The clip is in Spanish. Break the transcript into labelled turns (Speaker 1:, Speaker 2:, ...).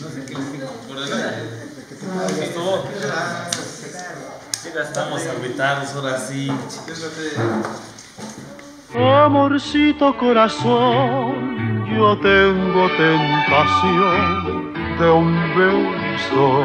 Speaker 1: No sé qué les digo. Eh, estamos aguitados ahora sí.
Speaker 2: Amorcito corazón, yo tengo tentación de un beso